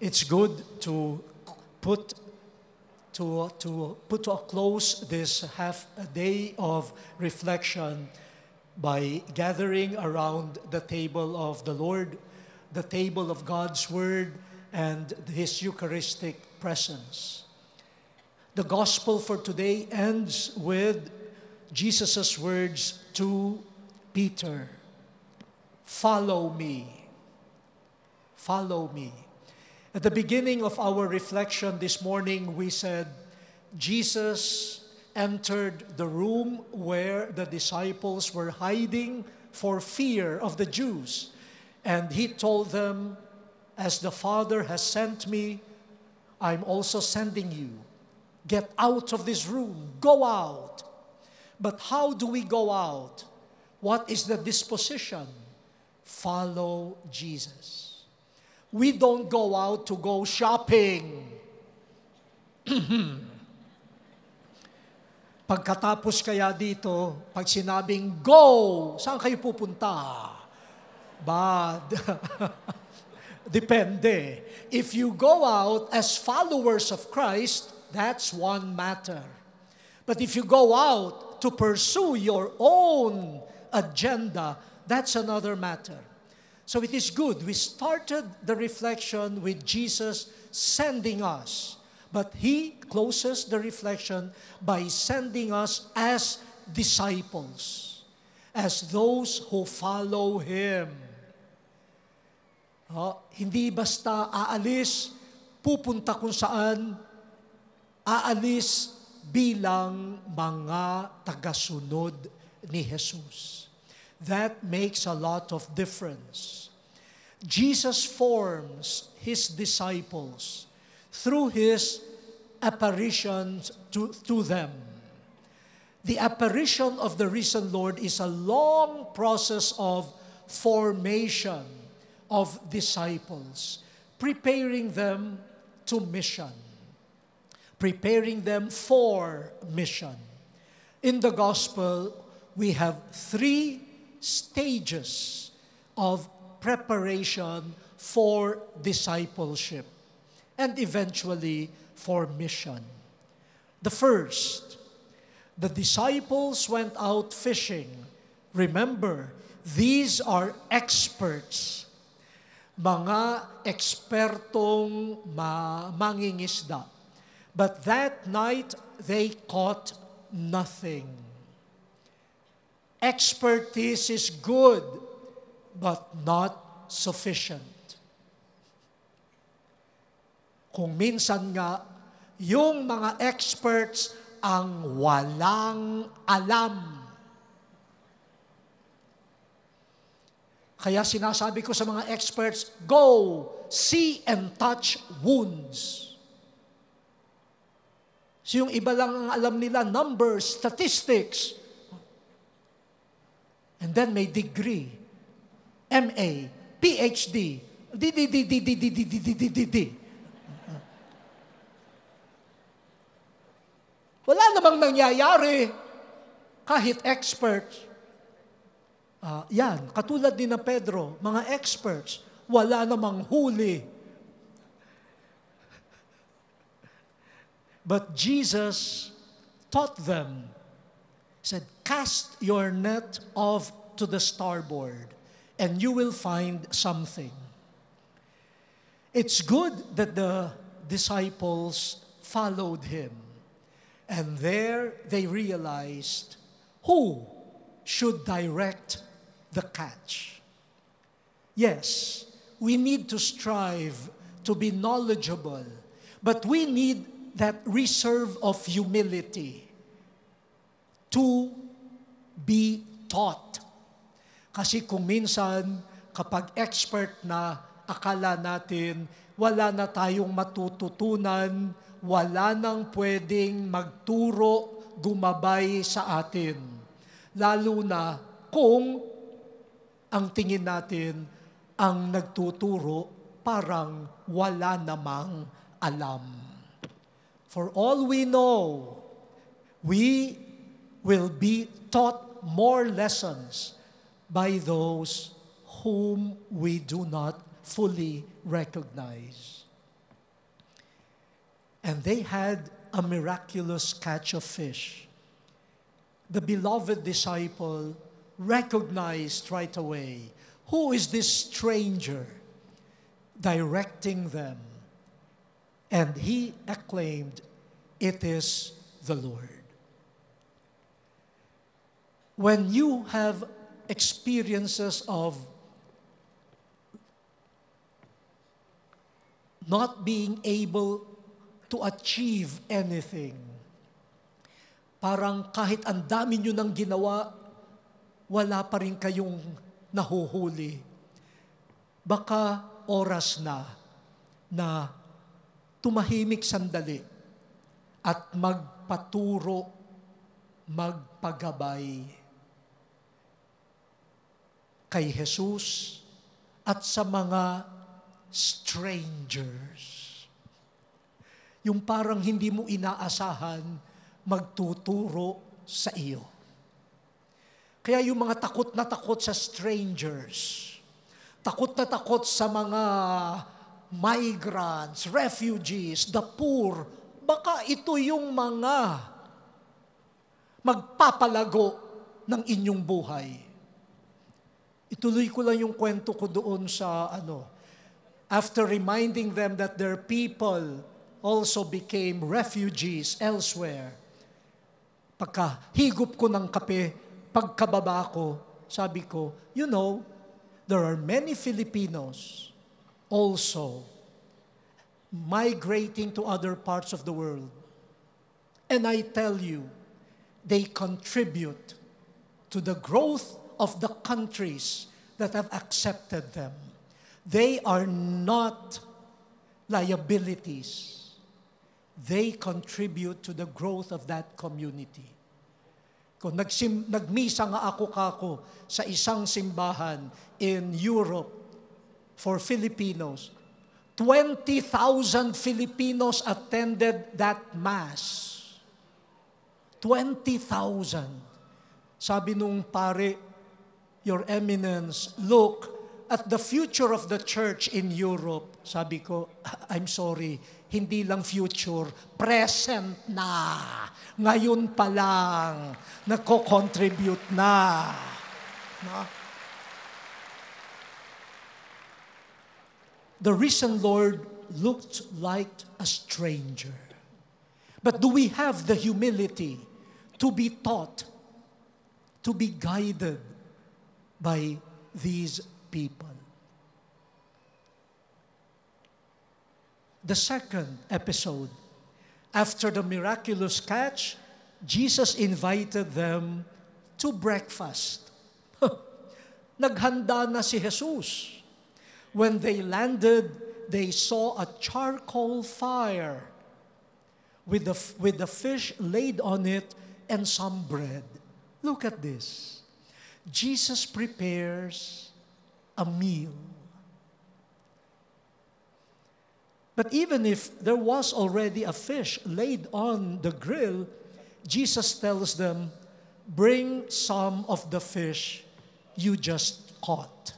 it's good to put to, to put to a close this half a day of reflection by gathering around the table of the Lord, the table of God's Word, and His Eucharistic presence. The gospel for today ends with Jesus' words to Peter Follow me. Follow me. At the beginning of our reflection this morning, we said Jesus entered the room where the disciples were hiding for fear of the Jews. And he told them, As the Father has sent me, I'm also sending you. Get out of this room, go out. But how do we go out? What is the disposition? Follow Jesus. We don't go out to go shopping. Pagkatapos kaya dito, pag sinabing go, saan kayo pupunta? Bad. Depende. If you go out as followers of Christ, that's one matter. But if you go out to pursue your own agenda, that's another matter. So it is good. We started the reflection with Jesus sending us, but He closes the reflection by sending us as disciples, as those who follow Him. Oh, hindi basta aalis, pupunta kung saan, aalis bilang mga tagasunod ni Jesus. That makes a lot of difference. Jesus forms his disciples through his apparitions to, to them. The apparition of the risen Lord is a long process of formation of disciples, preparing them to mission, preparing them for mission. In the gospel, we have three stages of preparation for discipleship and eventually for mission. The first, the disciples went out fishing. Remember, these are experts. Mga ekspertong ma mangingisda. But that night, they caught nothing. Expertise is good, but not sufficient. Kung minsan nga, yung mga experts ang walang alam. Kaya sinasabi ko sa mga experts, go, see and touch wounds. So yung iba lang ang alam nila, numbers, statistics. And then may degree. MA, PhD, D, D, D, D, D, D, D, D, D, D, D, D. Wala namang nangyayari kahit experts. Uh, yan, katulad ni na Pedro, mga experts, wala namang huli. But Jesus taught them, said, cast your net off to the starboard and you will find something. It's good that the disciples followed him. And there they realized who should direct the catch. Yes, we need to strive to be knowledgeable, but we need that reserve of humility to be taught kasi kung minsan, kapag expert na, akala natin, wala na tayong matututunan, wala nang pwedeng magturo, gumabay sa atin. Lalo na kung ang tingin natin, ang nagtuturo parang wala namang alam. For all we know, we will be taught more lessons by those whom we do not fully recognize. And they had a miraculous catch of fish. The beloved disciple recognized right away who is this stranger directing them? And he acclaimed, It is the Lord. When you have experiences of not being able to achieve anything, parang kahit ang dami nyo nang ginawa, wala pa rin kayong nahuhuli. Baka oras na na tumahimik sandali at magpaturo, magpagabay kay Jesus at sa mga strangers. Yung parang hindi mo inaasahan magtuturo sa iyo. Kaya yung mga takot na takot sa strangers, takot na takot sa mga migrants, refugees, the poor, baka ito yung mga magpapalago ng inyong buhay. Ituloy ko lang yung kwento ko doon sa ano. After reminding them that their people also became refugees elsewhere. Pagka higup ko ng kape, pagkababa ko, sabi ko, you know, there are many Filipinos also migrating to other parts of the world. And I tell you, they contribute to the growth of the countries that have accepted them. They are not liabilities. They contribute to the growth of that community. Kung nagsim, nagmisa nga ako kako sa isang simbahan in Europe for Filipinos, 20,000 Filipinos attended that mass. 20,000. Sabi nung pare, Your Eminence, look at the future of the church in Europe. Sabi ko, I'm sorry, hindi lang future, present na. Ngayon pa lang, nagko-contribute na. No? The risen Lord looked like a stranger. But do we have the humility to be taught, to be guided by these people? the second episode. After the miraculous catch, Jesus invited them to breakfast. Naghanda na si Jesus. When they landed, they saw a charcoal fire with the, with the fish laid on it and some bread. Look at this. Jesus prepares a meal But even if there was already a fish laid on the grill, Jesus tells them, Bring some of the fish you just caught.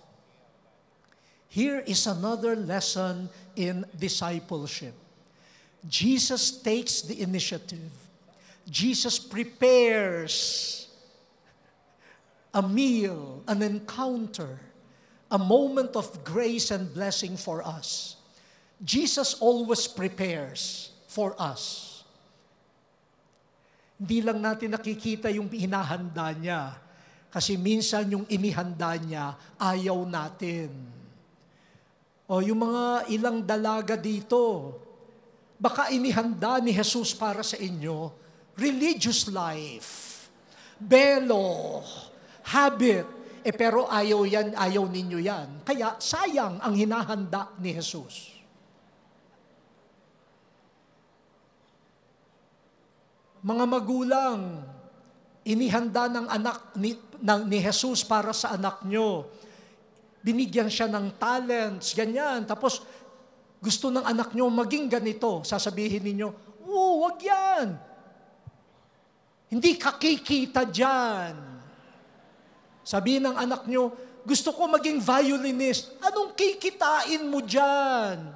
Here is another lesson in discipleship. Jesus takes the initiative. Jesus prepares a meal, an encounter, a moment of grace and blessing for us. Jesus always prepares for us. Hindi lang natin nakikita yung hinahanda niya. Kasi minsan yung inihanda niya, ayaw natin. O yung mga ilang dalaga dito, baka inihanda ni Jesus para sa inyo, religious life, belo, habit, eh pero ayaw yan, ayaw ninyo yan. Kaya sayang ang hinahanda ni Jesus. Mga magulang, inihanda ng anak ni, ng, ni Jesus para sa anak nyo. Binigyan siya ng talents, ganyan. Tapos, gusto ng anak nyo maging ganito. Sasabihin ninyo, oh, wag yan. Hindi kakikita dyan. Sabihin ng anak nyo, gusto ko maging violinist. Anong kikitain mo dyan?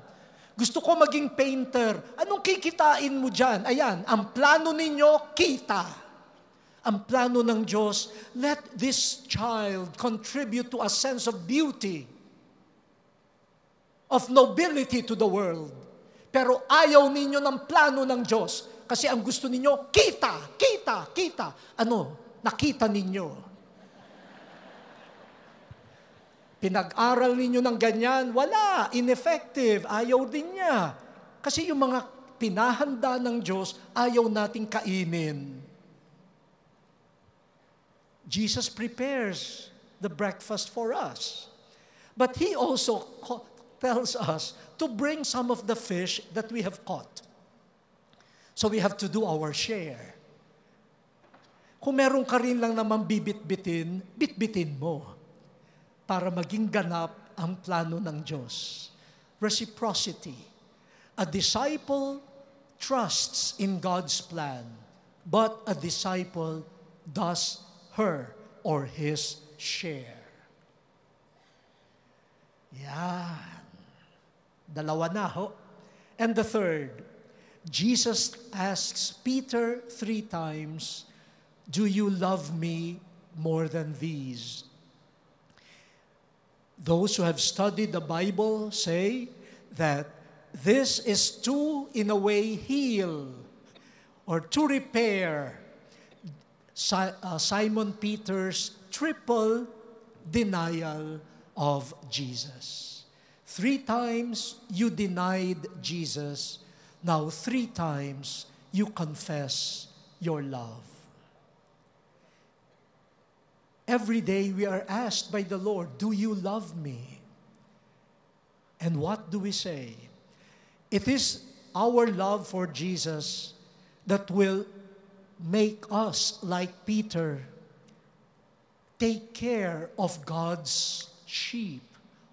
Gusto ko maging painter. Anong kikitain mo dyan? Ayan, ang plano ninyo, kita. Ang plano ng Diyos, let this child contribute to a sense of beauty, of nobility to the world. Pero ayaw ninyo ng plano ng Diyos kasi ang gusto ninyo, kita, kita, kita. Ano? Nakita ninyo. Pinag-aral ninyo ng ganyan, wala, ineffective, ayaw din niya. Kasi yung mga pinahanda ng Diyos, ayaw nating kainin. Jesus prepares the breakfast for us. But He also tells us to bring some of the fish that we have caught. So we have to do our share. Kung meron ka rin lang naman bibit-bitin, bitbitin mo para maging ganap ang plano ng Diyos. Reciprocity. A disciple trusts in God's plan, but a disciple does her or his share. Yan. Dalawa na ho. And the third, Jesus asks Peter three times, Do you love me more than these? Those who have studied the Bible say that this is to, in a way, heal or to repair uh, Simon Peter's triple denial of Jesus. Three times you denied Jesus Now, three times you confess your love. Every day we are asked by the Lord, Do you love me? And what do we say? It is our love for Jesus that will make us, like Peter, take care of God's sheep,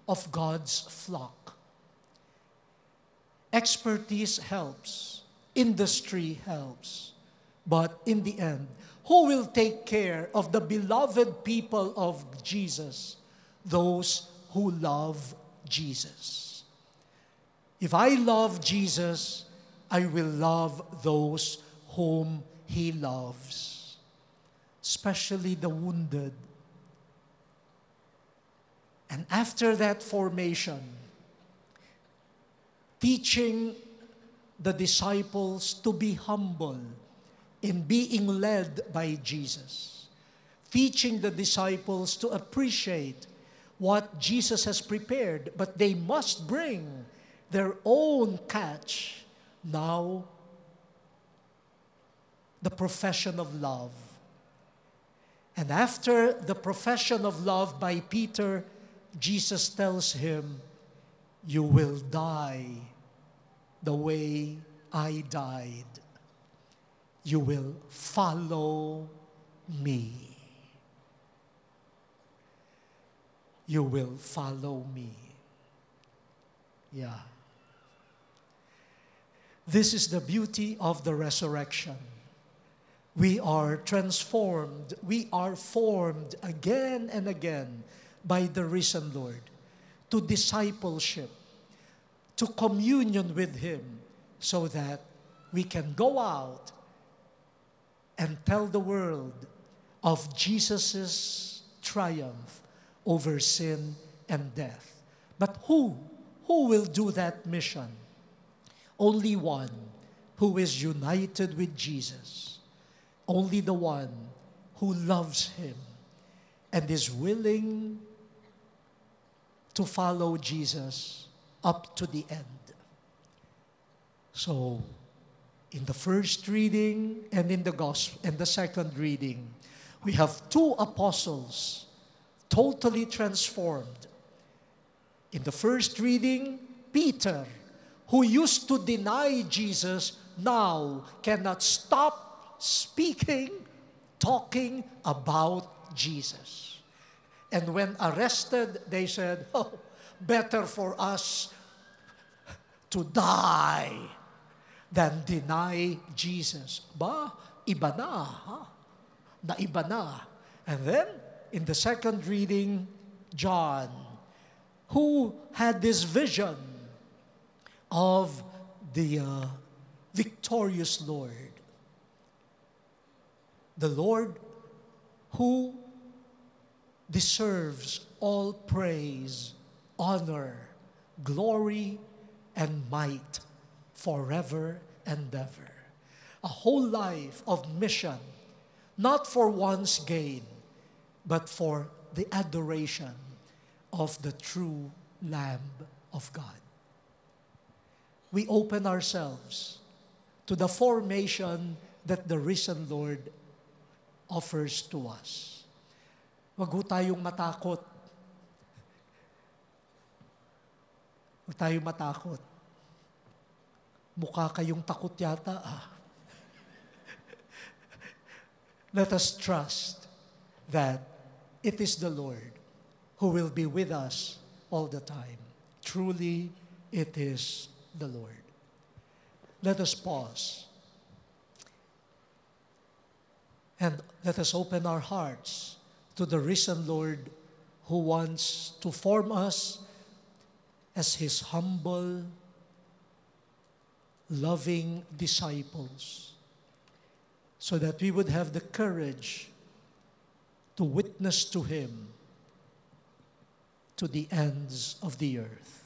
of God's flock. Expertise helps, industry helps. But in the end, who will take care of the beloved people of Jesus? Those who love Jesus. If I love Jesus, I will love those whom he loves, especially the wounded. And after that formation, teaching the disciples to be humble in being led by Jesus, teaching the disciples to appreciate what Jesus has prepared, but they must bring their own catch now the profession of love. And after the profession of love by Peter, Jesus tells him, You will die the way I died. You will follow me. You will follow me. Yeah. This is the beauty of the resurrection. We are transformed, we are formed again and again by the risen Lord to discipleship to communion with Him so that we can go out and tell the world of Jesus' triumph over sin and death. But who? Who will do that mission? Only one who is united with Jesus. Only the one who loves Him and is willing to follow Jesus up to the end. So, in the first reading and in the gospel and the second reading, we have two apostles totally transformed. In the first reading, Peter, who used to deny Jesus, now cannot stop speaking, talking about Jesus. And when arrested, they said, Oh, better for us to die than deny Jesus. Ba, iba na, ha? Na iba na. And then, in the second reading, John, who had this vision of the uh, victorious Lord. The Lord who deserves all praise, honor, glory, and might forever and ever. A whole life of mission, not for one's gain, but for the adoration of the true Lamb of God. We open ourselves to the formation that the risen Lord offers to us. Huwag ho tayong matakot. Huwag tayong matakot. Mukha kayong takot yata ah. Let us trust that it is the Lord who will be with us all the time. Truly, it is the Lord. Let us pause and let us open our hearts to the risen Lord who wants to form us as his humble, loving disciples so that we would have the courage to witness to him to the ends of the earth.